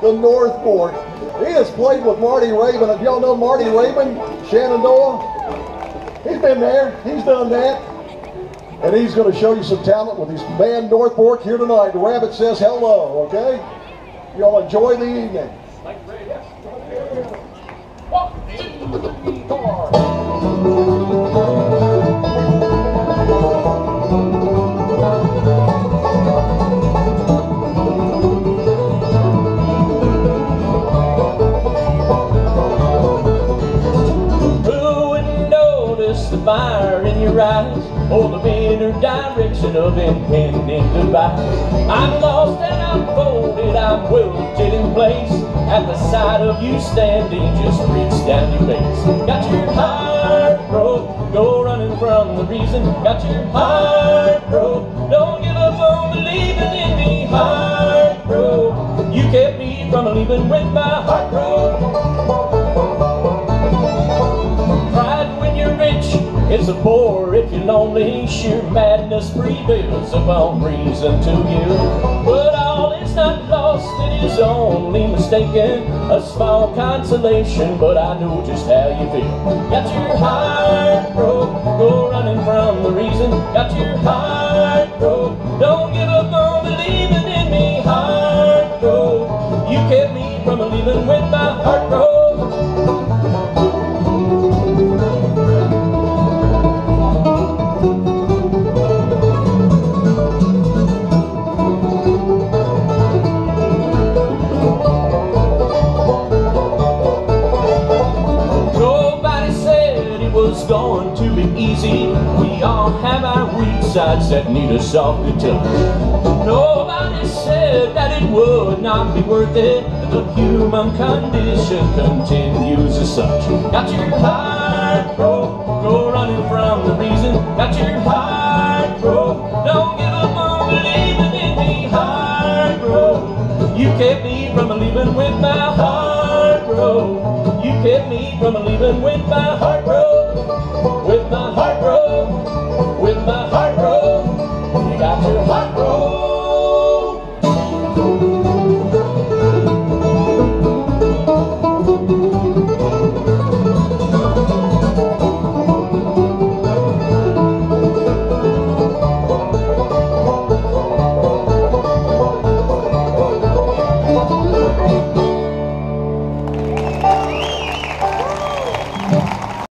The Northfork. He has played with Marty Raybon. If y'all know Marty Raybon, Shenandoah, he's been there. He's done that. And he's going to show you some talent with his band Northfork here tonight. The Rabbit says hello, okay? Y'all enjoy the evening. Eyes or the inner direction of impending demise? I'm lost and I'm folded, I'm wilted in place. At the sight of you standing, just reach down your face. Got your heart broke, go running from the reason. Got your heart broke, don't give up on believing in me. Heart broke, you kept me from leaving with my heart broke. Is a bore if you're lonely. Sheer madness prevails upon reason to you. But all is not lost, it is only mistaken. A small consolation, but I know just how you feel. Got your heart broke, go running from the reason. Got your heart broke, don't give up on believing in me. Heart broke, you kept me from leaving with my heart broke. Was going to be easy. We all have our weak sides that need a softer touch. Nobody said that it would not be worth it. The human condition continues as such. Got your heart broke, go running from the reason. Got your heart broke, don't give up on believing in me. Heart broke, you kept me from leaving with my heart broke. You kept me from leaving. With my heart broke.